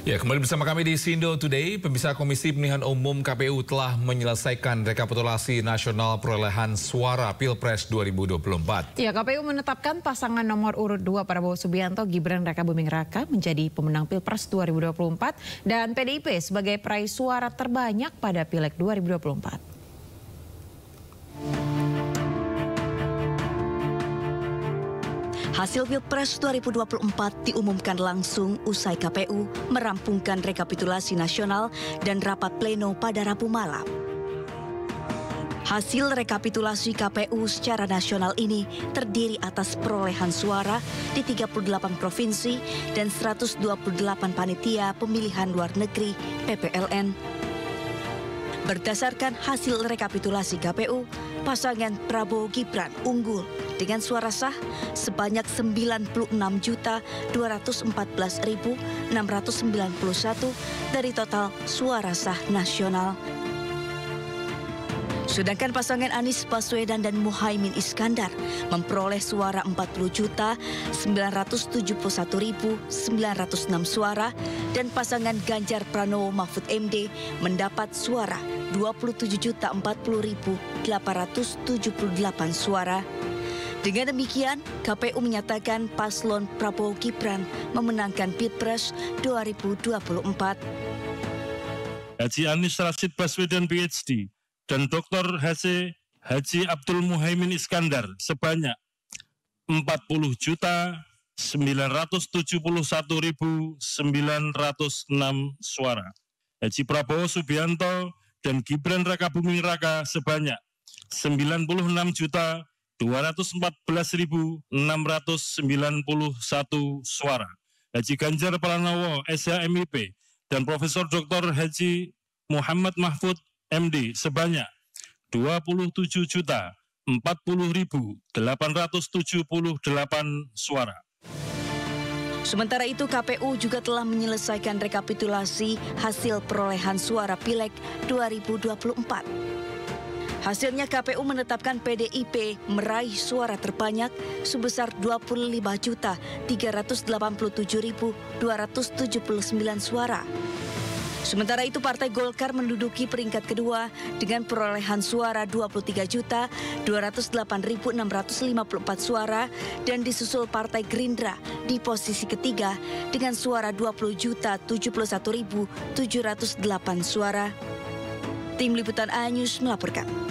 Ya, kembali bersama kami di Sindo Today. Pemirsa Komisi Pemilihan Umum KPU telah menyelesaikan rekapitulasi nasional perolehan suara Pilpres 2024. Ya, KPU menetapkan pasangan nomor urut 2 Prabowo Subianto Gibran Raka Buming Raka menjadi pemenang Pilpres 2024 dan PDIP sebagai peraih suara terbanyak pada Pileg 2024. Hasil Pilpres 2024 diumumkan langsung usai KPU merampungkan rekapitulasi nasional dan rapat pleno pada Rabu malam. Hasil rekapitulasi KPU secara nasional ini terdiri atas perolehan suara di 38 provinsi dan 128 panitia pemilihan luar negeri PPLN. Berdasarkan hasil rekapitulasi KPU, pasangan Prabowo Gibran unggul dengan suara sah sebanyak 96.214.691 dari total suara sah nasional. Sedangkan pasangan Anies Baswedan dan Muhaimin Iskandar memperoleh suara 40.971.906 suara dan pasangan Ganjar Pranowo Mahfud MD mendapat suara 27.040.878 suara. Dengan demikian, KPU menyatakan paslon Prabowo Gibran memenangkan Pilpres 2024. Haji Anies Rashid Baswedan PhD dan Dr. Haji, Haji Abdul Muhaimin Iskandar sebanyak 40 juta 971.906 suara. Haji Prabowo Subianto dan Gibran Raka Buming Raka sebanyak 96 juta 214.691 suara. Haji Ganjar Pranowo, SHMIP, dan Profesor Dr. Haji Muhammad Mahfud, MD, sebanyak 27 juta 40.878 suara. Sementara itu KPU juga telah menyelesaikan rekapitulasi hasil perolehan suara Pileg 2024. Hasilnya KPU menetapkan PDIP meraih suara terbanyak sebesar 25.387.279 suara. Sementara itu Partai Golkar menduduki peringkat kedua dengan perolehan suara 23.208.654 suara dan disusul Partai Gerindra di posisi ketiga dengan suara 20.071.708 suara. Tim Liputan A News melaporkan.